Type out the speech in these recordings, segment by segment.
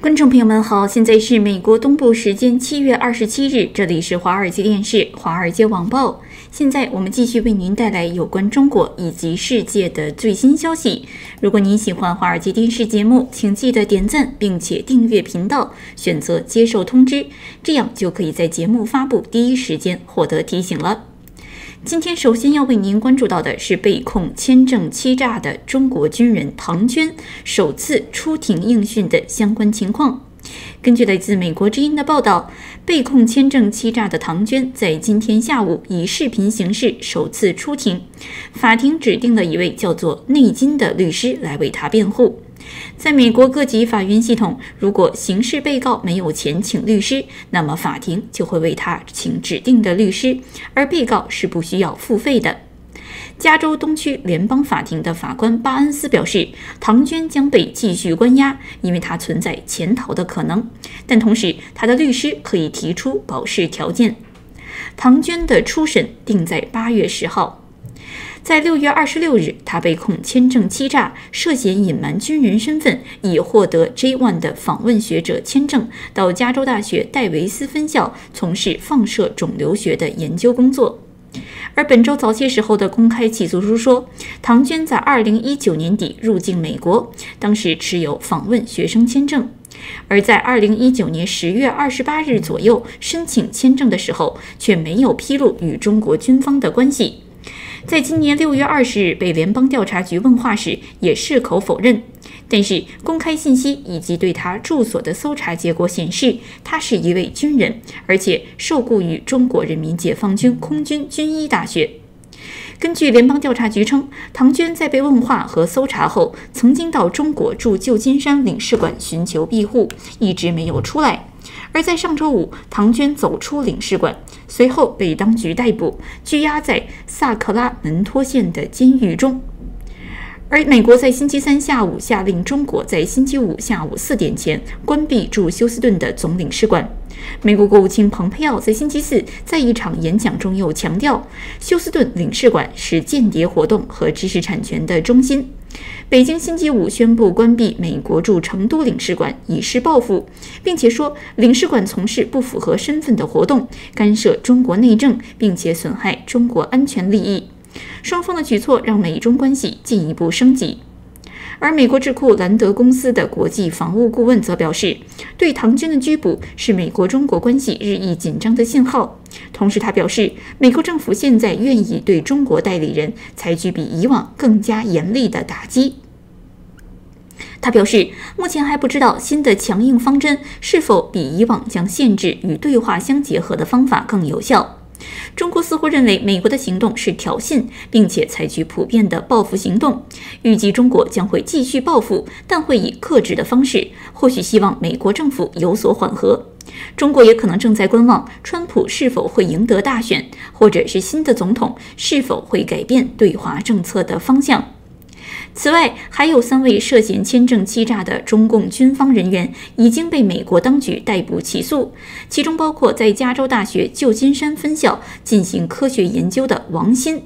观众朋友们好，现在是美国东部时间七月二十七日，这里是华尔街电视、华尔街网报。现在我们继续为您带来有关中国以及世界的最新消息。如果您喜欢华尔街电视节目，请记得点赞并且订阅频道，选择接受通知，这样就可以在节目发布第一时间获得提醒了。今天首先要为您关注到的是被控签证欺诈的中国军人唐娟首次出庭应讯的相关情况。根据来自美国之音的报道，被控签证欺诈的唐娟在今天下午以视频形式首次出庭，法庭指定了一位叫做内金的律师来为她辩护。在美国各级法院系统，如果刑事被告没有钱请律师，那么法庭就会为他请指定的律师，而被告是不需要付费的。加州东区联邦法庭的法官巴恩斯表示，唐娟将被继续关押，因为她存在潜逃的可能。但同时，她的律师可以提出保释条件。唐娟的初审定在八月十号。在六月二十六日，他被控签证欺诈，涉嫌隐瞒军人身份，以获得 J1 的访问学者签证，到加州大学戴维斯分校从事放射肿瘤学的研究工作。而本周早些时候的公开起诉书说，唐娟在二零一九年底入境美国，当时持有访问学生签证，而在二零一九年十月二十八日左右申请签证的时候，却没有披露与中国军方的关系。在今年六月二十日被联邦调查局问话时，也矢口否认。但是公开信息以及对他住所的搜查结果显示，他是一位军人，而且受雇于中国人民解放军空军军医大学。根据联邦调查局称，唐娟在被问话和搜查后，曾经到中国驻旧金山领事馆寻求庇护，一直没有出来。而在上周五，唐娟走出领事馆，随后被当局逮捕，拘押在萨克拉门托县的监狱中。而美国在星期三下午下令中国在星期五下午四点前关闭驻休斯顿的总领事馆。美国国务卿蓬佩奥在星期四在一场演讲中又强调，休斯顿领事馆是间谍活动和知识产权的中心。北京星期五宣布关闭美国驻成都领事馆，以示报复，并且说领事馆从事不符合身份的活动，干涉中国内政，并且损害中国安全利益。双方的举措让美中关系进一步升级。而美国智库兰德公司的国际防务顾问则表示，对唐军的拘捕是美国中国关系日益紧张的信号。同时，他表示，美国政府现在愿意对中国代理人采取比以往更加严厉的打击。他表示，目前还不知道新的强硬方针是否比以往将限制与对话相结合的方法更有效。中国似乎认为美国的行动是挑衅，并且采取普遍的报复行动。预计中国将会继续报复，但会以克制的方式。或许希望美国政府有所缓和。中国也可能正在观望川普是否会赢得大选，或者是新的总统是否会改变对华政策的方向。此外，还有三位涉嫌签证欺诈的中共军方人员已经被美国当局逮捕起诉，其中包括在加州大学旧金山分校进行科学研究的王鑫。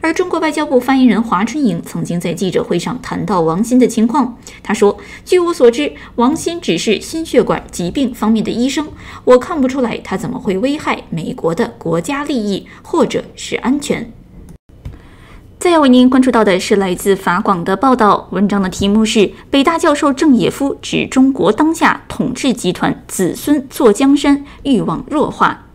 而中国外交部发言人华春莹曾经在记者会上谈到王鑫的情况，他说：“据我所知，王鑫只是心血管疾病方面的医生，我看不出来他怎么会危害美国的国家利益或者是安全。”再要为您关注到的是来自法广的报道，文章的题目是“北大教授郑也夫指中国当下统治集团子孙坐江山，欲望弱化”。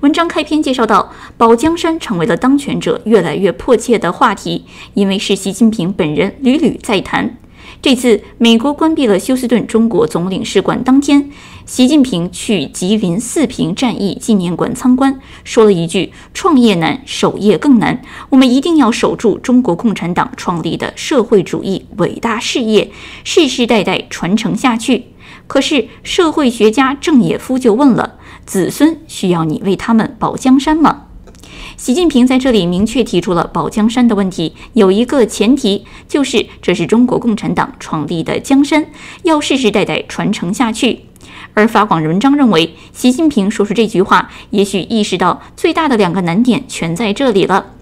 文章开篇介绍到，保江山成为了当权者越来越迫切的话题，因为是习近平本人屡屡在谈。这次美国关闭了休斯顿中国总领事馆当天，习近平去吉林四平战役纪念馆参观，说了一句：“创业难，守业更难。我们一定要守住中国共产党创立的社会主义伟大事业，世世代代传承下去。”可是社会学家郑也夫就问了：“子孙需要你为他们保江山吗？”习近平在这里明确提出了保江山的问题，有一个前提，就是这是中国共产党创立的江山，要世世代代传承下去。而法广文章认为，习近平说出这句话，也许意识到最大的两个难点全在这里了。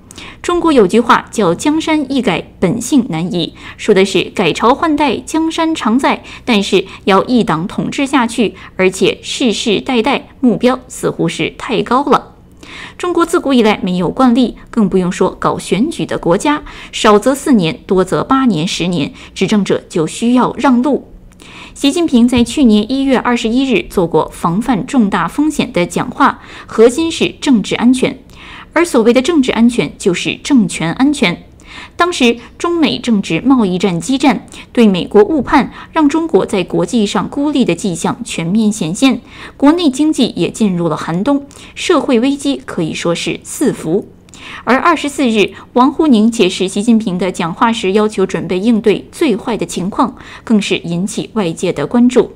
中国有句话叫“江山易改，本性难移”，说的是改朝换代，江山常在，但是要一党统治下去，而且世世代代，目标似乎是太高了。中国自古以来没有惯例，更不用说搞选举的国家，少则四年，多则八年、十年，执政者就需要让路。习近平在去年一月二十一日做过防范重大风险的讲话，核心是政治安全。而所谓的政治安全，就是政权安全。当时中美政治贸易战激战，对美国误判，让中国在国际上孤立的迹象全面显现，国内经济也进入了寒冬，社会危机可以说是四伏。而二十四日，王沪宁解释习近平的讲话时，要求准备应对最坏的情况，更是引起外界的关注。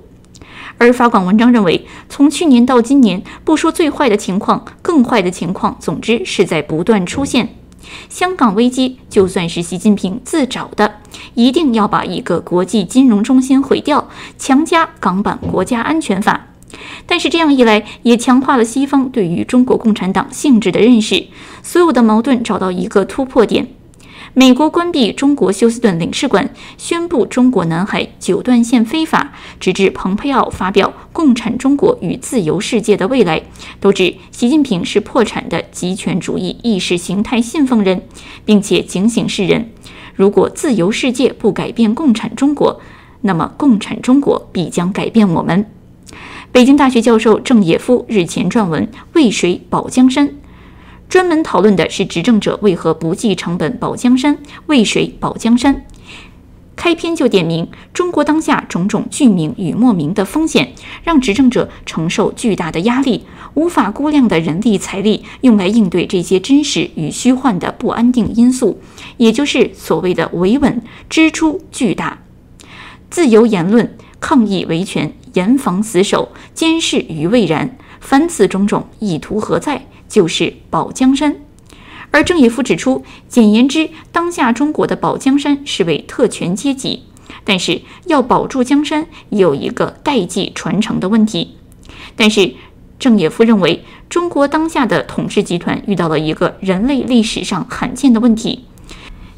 而法广文章认为，从去年到今年，不说最坏的情况，更坏的情况，总之是在不断出现。香港危机就算是习近平自找的，一定要把一个国际金融中心毁掉，强加港版国家安全法。但是这样一来，也强化了西方对于中国共产党性质的认识，所有的矛盾找到一个突破点。美国关闭中国休斯顿领事馆，宣布中国南海九段线非法，直至蓬佩奥发表《共产中国与自由世界的未来》，都指习近平是破产的极权主义意识形态信奉人，并且警醒世人：如果自由世界不改变共产中国，那么共产中国必将改变我们。北京大学教授郑也夫日前撰文《为谁保江山》。专门讨论的是执政者为何不计成本保江山，为谁保江山？开篇就点明中国当下种种具名与莫名的风险，让执政者承受巨大的压力，无法估量的人力财力用来应对这些真实与虚幻的不安定因素，也就是所谓的维稳支出巨大。自由言论、抗议维权、严防死守、监视于未然，凡此种种，意图何在？就是保江山，而郑也夫指出，简言之，当下中国的保江山是为特权阶级，但是要保住江山，有一个代际传承的问题。但是郑也夫认为，中国当下的统治集团遇到了一个人类历史上罕见的问题，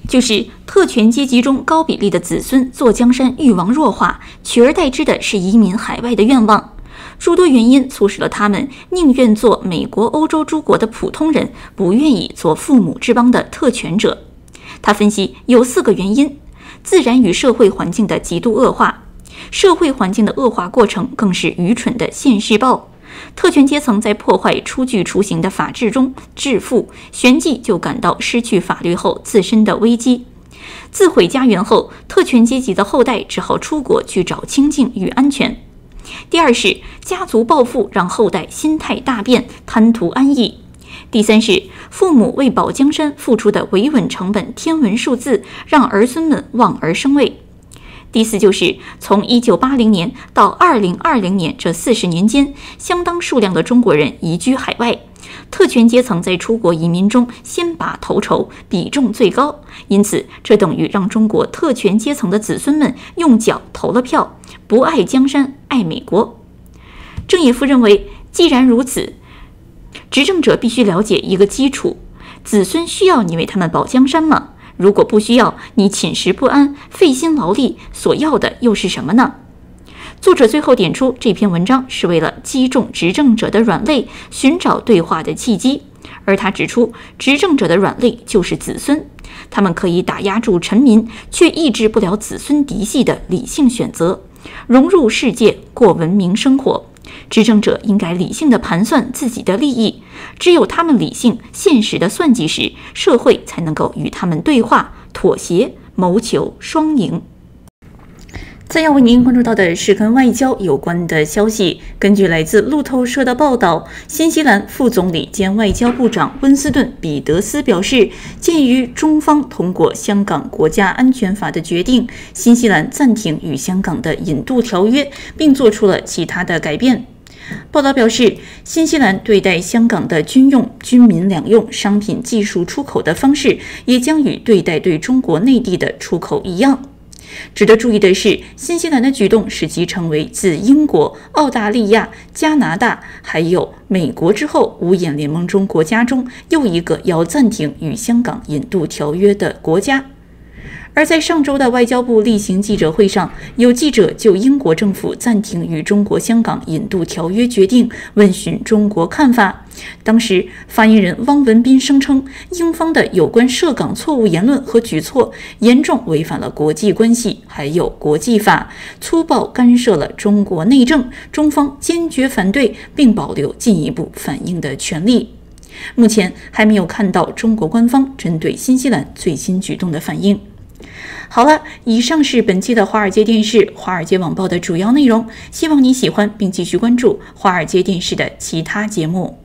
就是特权阶级中高比例的子孙坐江山欲望弱化，取而代之的是移民海外的愿望。诸多原因促使了他们宁愿做美国、欧洲诸国的普通人，不愿意做父母之邦的特权者。他分析有四个原因：自然与社会环境的极度恶化，社会环境的恶化过程更是愚蠢的现世报。特权阶层在破坏初具雏形的法治中致富，旋即就感到失去法律后自身的危机。自毁家园后，特权阶级的后代只好出国去找清静与安全。第二是家族暴富，让后代心态大变，贪图安逸；第三是父母为保江山付出的维稳成本天文数字，让儿孙们望而生畏；第四就是从一九八零年到二零二零年这四十年间，相当数量的中国人移居海外，特权阶层在出国移民中先拔头筹，比重最高，因此这等于让中国特权阶层的子孙们用脚投了票。不爱江山，爱美国。郑也夫认为，既然如此，执政者必须了解一个基础：子孙需要你为他们保江山吗？如果不需要，你寝食不安、费心劳力，所要的又是什么呢？作者最后点出，这篇文章是为了击中执政者的软肋，寻找对话的契机。而他指出，执政者的软肋就是子孙，他们可以打压住臣民，却抑制不了子孙嫡系的理性选择。融入世界，过文明生活。执政者应该理性的盘算自己的利益，只有他们理性、现实的算计时，社会才能够与他们对话、妥协，谋求双赢。再要为您关注到的是跟外交有关的消息。根据来自路透社的报道，新西兰副总理兼外交部长温斯顿·彼得斯表示，鉴于中方通过《香港国家安全法》的决定，新西兰暂停与香港的引渡条约，并做出了其他的改变。报道表示，新西兰对待香港的军用、军民两用商品技术出口的方式，也将与对待对中国内地的出口一样。值得注意的是，新西兰的举动使其成为自英国、澳大利亚、加拿大还有美国之后，五眼联盟中国家中又一个要暂停与香港引渡条约的国家。而在上周的外交部例行记者会上，有记者就英国政府暂停与中国香港引渡条约决定问询中国看法。当时，发言人汪文斌声称，英方的有关涉港错误言论和举措严重违反了国际关系还有国际法，粗暴干涉了中国内政，中方坚决反对，并保留进一步反应的权利。目前还没有看到中国官方针对新西兰最新举动的反应。好了，以上是本期的华尔街电视、华尔街网报的主要内容。希望你喜欢，并继续关注华尔街电视的其他节目。